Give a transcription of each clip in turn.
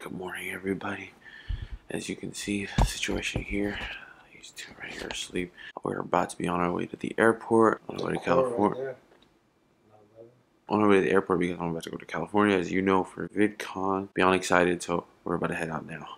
Good morning, everybody. As you can see, the situation here. These two right here asleep. We're about to be on our way to the airport, on our way to California. On our way to the airport because I'm about to go to California, as you know, for VidCon. Beyond excited, so we're about to head out now.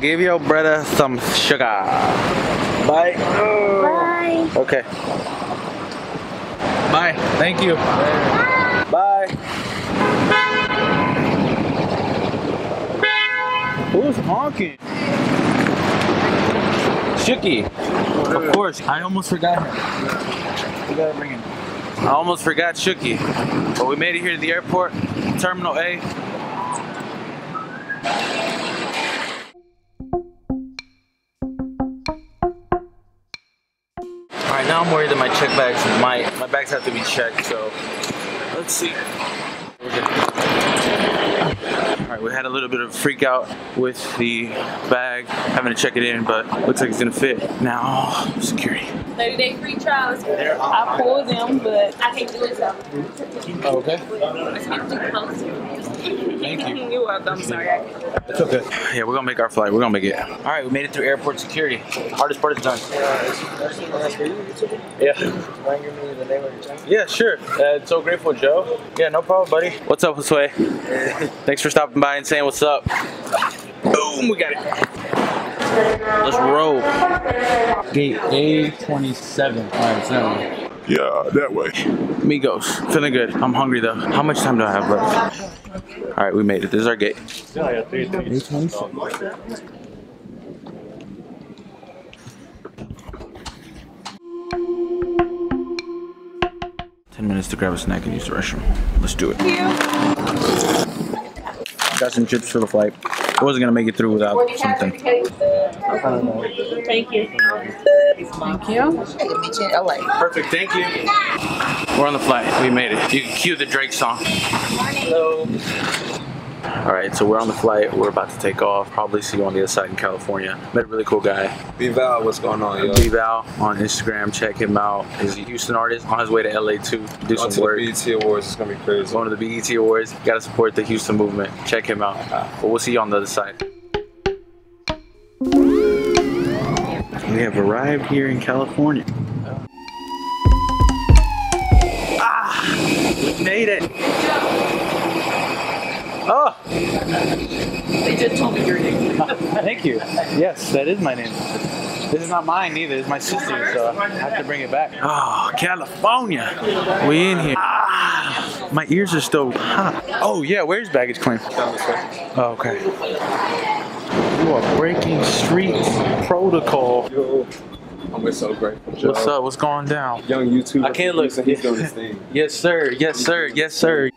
Give your brother some sugar. Bye. Bye. Okay. Bye. Thank you. Bye. Who's honking? Shooky. Of course. I almost forgot him. We gotta bring him. I almost forgot Shooky. But we made it here to the airport, Terminal A. now I'm worried that my check bags might, my bags have to be checked, so let's see. All right, we had a little bit of freak out with the bag, having to check it in, but looks like it's gonna fit. Now, security. 30 day free trials. I pulled them, but I can't do it so. Okay. Let's get too close. Thank you. You're welcome. Sorry. It's okay. Yeah, we're gonna make our flight. We're gonna make it. All right, we made it through airport security. Hardest part is done. Yeah. Yeah, sure. Uh, so grateful, Joe. Yeah, no problem, buddy. What's up, Josue? Thanks for stopping by and saying what's up. Boom, we got it. Let's roll. Gate A27. Alright, so Yeah, that way. Migos, feeling good. I'm hungry though. How much time do I have left? All right, we made it. This is our gate. Ten minutes to grab a snack and use the restroom. Let's do it. Got some chips for the flight. I wasn't gonna make it through without something. Thank you. Thank you. Meet you in LA. Perfect, thank you. We're on the flight. We made it. You can cue the Drake song. All right, so we're on the flight. We're about to take off. Probably see you on the other side in California. Met a really cool guy. B Val, what's going on, yo? B Val on Instagram. Check him out. He's a Houston artist on his way to LA to do On to some the work. BET Awards, it's gonna be crazy. Going to the BET Awards. Got to support the Houston movement. Check him out. But we'll see you on the other side. We have arrived here in California. Ah, we made it. Oh, They just told me your name. thank you. Yes, that is my name. This is not mine either. It's my sister's, so I have to bring it back. Oh, California. We in here. Ah, my ears are still hot. Oh yeah, where's baggage claim? Oh, okay. You are breaking street protocol. Yo, I'm so grateful. Joe. What's up? What's going down? Young YouTube. I can't look. He's doing his thing. Yes, sir. Yes, sir. Yes, sir.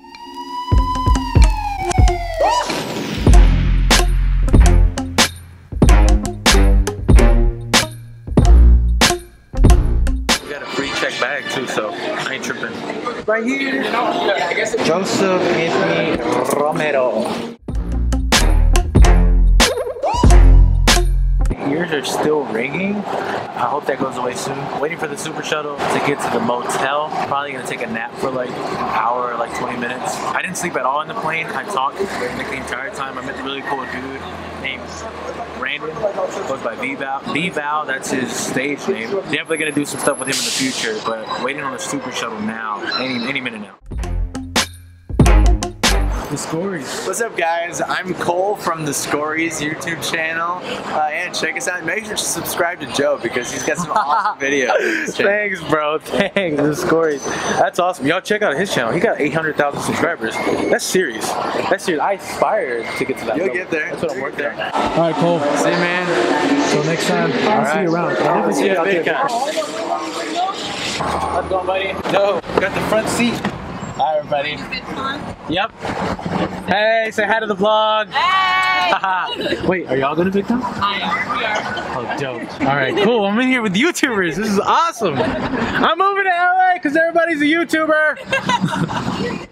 Right here. Joseph Anthony Romero. Are still ringing. I hope that goes away soon. Waiting for the super shuttle to get to the motel. Probably gonna take a nap for like an hour, like 20 minutes. I didn't sleep at all in the plane. I talked like the entire time. I met a really cool dude named Brandon. Goes by V-Val. V-Val, that's his stage name. Definitely gonna do some stuff with him in the future, but waiting on the super shuttle now. Any any minute now. The stories. What's up, guys? I'm Cole from the Scories YouTube channel. Uh, and check us out. Make sure to subscribe to Joe because he's got some awesome videos. on his channel. Thanks, bro. Thanks. The stories. That's awesome. Y'all check out his channel. He got 800,000 subscribers. That's serious. That's serious. I aspire to get to that. You'll level. get there. That's what I'm working get on. All right, Cole. See you, man. Till next time. I'll see you around. I'll never see you out there. How's it going, buddy? No, got the front seat. Hi, everybody. Yep. Hey, say hi to the vlog. Hey! Wait, are y'all going to VidCon? I am. We are. Oh, dope. All right, cool. I'm in here with YouTubers. This is awesome. I'm moving to LA because everybody's a YouTuber.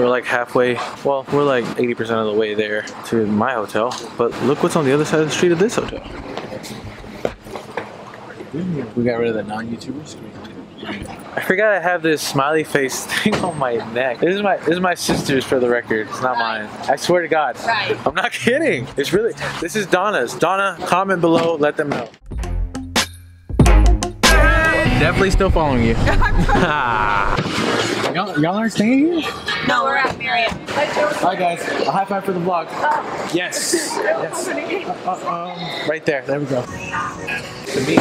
So we're like halfway, well, we're like 80% of the way there to my hotel. But look what's on the other side of the street of this hotel. We got rid of the non-YouTubers. I forgot I have this smiley face thing on my neck. This is my this is my sister's for the record. It's not mine. I swear to God. Right. I'm not kidding. It's really this is Donna's. Donna, comment below, let them know. Definitely still following you. y'all, y'all aren't staying here? No, we're at Miriam. Hi guys, a high five for the vlog. Yes. Yes. Uh, uh, um, right there. There we go. To me.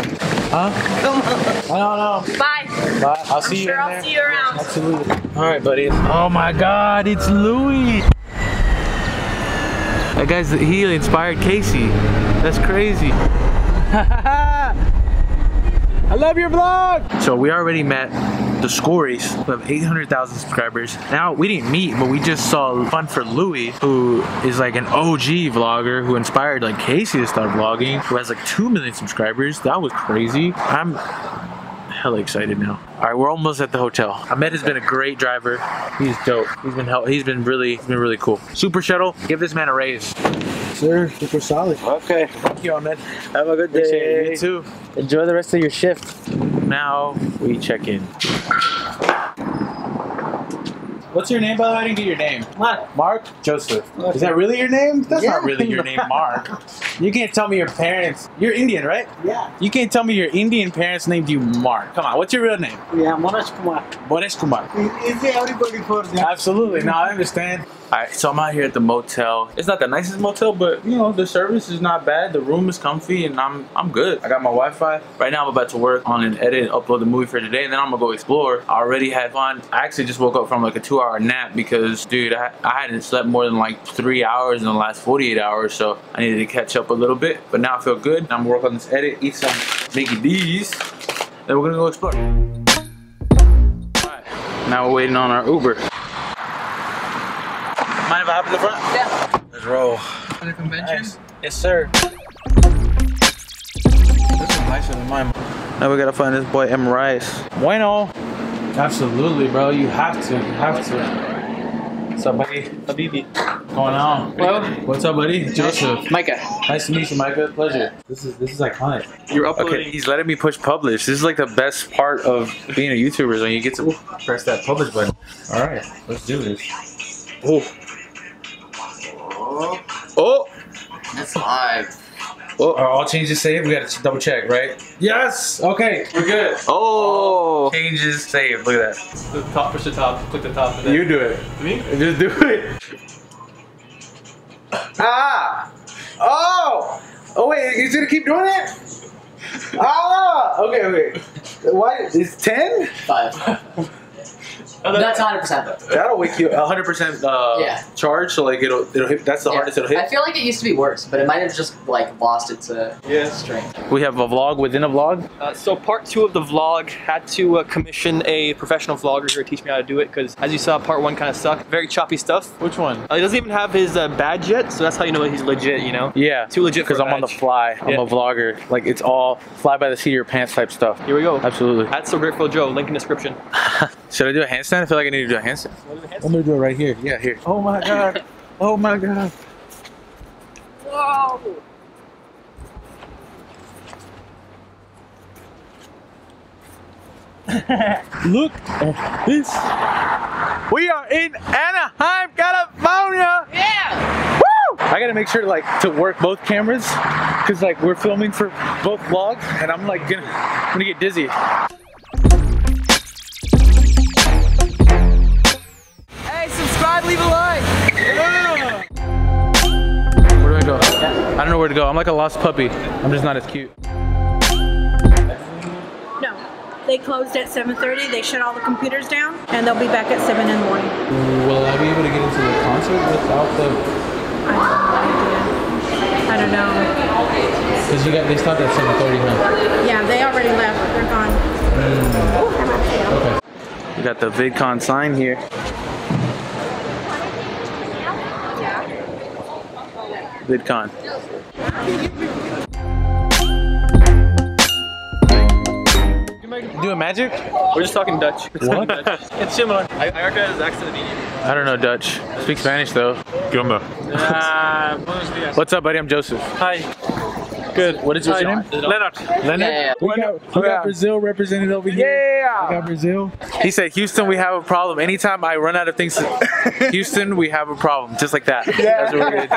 Huh? I don't know. Bye. Bye. I'll see you sure in I'll there. see you around. Absolutely. All right, buddy. Oh my God, it's Louis. That guy's he inspired Casey. That's crazy. I love your vlog. So we already met the Scories who have 800,000 subscribers. Now we didn't meet, but we just saw Fun for Louis, who is like an OG vlogger who inspired like Casey to start vlogging, who has like 2 million subscribers. That was crazy. I'm hella excited now. All right, we're almost at the hotel. Ahmed has been a great driver. He's dope. He's been help. He's been really, he's been really cool. Super shuttle. Give this man a raise. Sir, super solid. Okay. Thank you, Ahmed. Have a good day. You too. Enjoy the rest of your shift. Now we check in. What's your name, by the way? I didn't get your name. Mark. Mark? Joseph. Is that really your name? That's not really your name, Mark. You can't tell me your parents. You're Indian, right? Yeah, You can't tell me your Indian parents named you Mark. Come on, what's your real name? yeah, Manoj Kumar. Bonesh Kumar. Is everybody for that? Absolutely. No, I understand. All right, so I'm out here at the motel. It's not the nicest motel, but you know the service is not bad. The room is comfy, and I'm I'm good. I got my Wi-Fi. Right now, I'm about to work on an edit and upload the movie for today, and then I'm gonna go explore. I already had fun. I actually just woke up from like a two-hour nap because, dude, I, I hadn't slept more than like three hours in the last 48 hours, so I needed to catch up a little bit. But now I feel good. I'm gonna work on this edit, eat some Mickey D's, then we're gonna go explore. All right, now we're waiting on our Uber. Mind if I hop in the front? Yeah. Let's roll. For the convention? Yes, sir. This is nicer than mine. Now we gotta find this boy M. Rice. Bueno. Absolutely, bro. You have to. You have to. What's up, buddy? Habibi. What's going on? Hello. What's up, buddy? Joseph. Micah, Nice to meet you, Micah. Pleasure. This is this is iconic. you're uploading. Okay, he's letting me push publish. This is like the best part of being a YouTuber is when you get to press that publish button. All right, let's do this. Oh. Oh. It's live. Oh, I'll change the save. We gotta double check, right? Yes. Okay, we're good. Oh. Changes save. Look at that. The top, push the top, click the top. You do it. Me? Just do it. Ah. Oh. Oh wait, he's gonna keep doing it. Ah. Okay. Okay. What? Is ten? Five. That's 100 percent though. That'll wake you 100 percent uh, Yeah. charge. So like it'll it'll hit. That's the Yeah. hardest it'll hit. I feel like it used to be worse, but it might have just like lost its uh, Yeah. strength. We have a vlog within a vlog. Uh, so part two of the vlog had to uh, commission a professional vlogger here to teach me how to do it because as you saw, part one kind of sucked. Very choppy stuff. Which one? Uh, he doesn't even have his uh, badge yet, so that's how you know he's legit. You know. Yeah. Too legit because I'm on the fly. I'm Yeah. a vlogger. Like it's all fly by the seat of your pants type stuff. Here we go. Absolutely. That's so grateful Joe. Link in description. Should I do a handstand? I feel like I need to do a handstand. I'm gonna do it right here. Yeah, here. Oh my god. Oh my god. Whoa. Look at this. We are in Anaheim, California. Yeah. Woo! I gotta make sure like to work both cameras because like we're filming for both vlogs and I'm like gonna, I'm gonna get dizzy. Leave a like. Where do I go? I don't know where to go. I'm like a lost puppy. I'm just not as cute. No. They closed at 7.30. They shut all the computers down, and they'll be back at 7 in the morning. Will I be able to get into the concert without the I have no idea. I don't know. Because you got they stopped at 7:30 now. Yeah, they already left. They're gone. Mm. Oh, okay. We got the VidCon sign here. VidCon. Doing magic? We're just talking Dutch. What? Dutch. It's similar. I, I recognize his accent immediately. I don't know Dutch. Speak Spanish though. Gumba. Ah, buenos dias. What's up, buddy? I'm Joseph. Hi. Good. What is your name? Leonard. Leonard. Yeah, We got, we got Brazil represented over here. Yeah. We got Brazil. He said, Houston, we have a problem. Anytime I run out of things, to... Houston, we have a problem. Just like that. Yeah. That's what we're gonna do.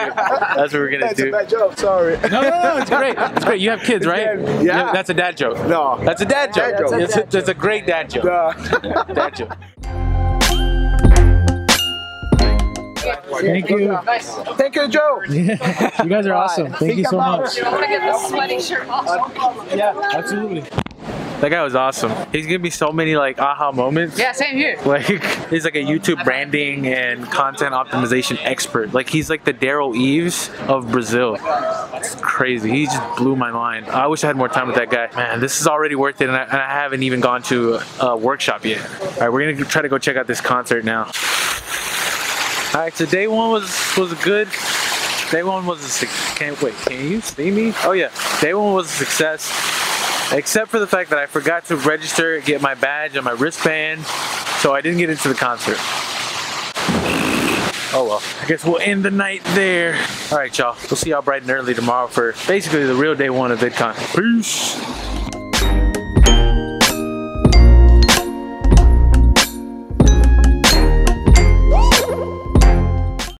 That's what we're gonna do. No, joke. Sorry. no, no, no. it's great. It's great. You have kids, right? Yeah. That's a dad joke. No. That's a dad joke. Dad joke. It's, a, it's a great dad joke. Dad joke. Thank you. Thank you, Joe. you guys are awesome. Thank you so much. I want to get this sweaty shirt off. Uh, yeah, absolutely. That guy was awesome. He's giving me so many like aha moments. Yeah, same here. Like he's like a YouTube branding and content optimization expert. Like he's like the Derral Eves of Brazil. It's crazy. He just blew my mind. I wish I had more time with that guy. Man, this is already worth it, and I, and I haven't even gone to a workshop yet. All right, we're gonna try to go check out this concert now. All right, so day one was was good. Day one was a suc- can't wait. Can you see me? Oh yeah, day one was a success. Except for the fact that I forgot to register, get my badge and my wristband, so I didn't get into the concert. Oh well, I guess we'll end the night there. All right, y'all. We'll see y'all bright and early tomorrow for basically the real day one of VidCon. Peace.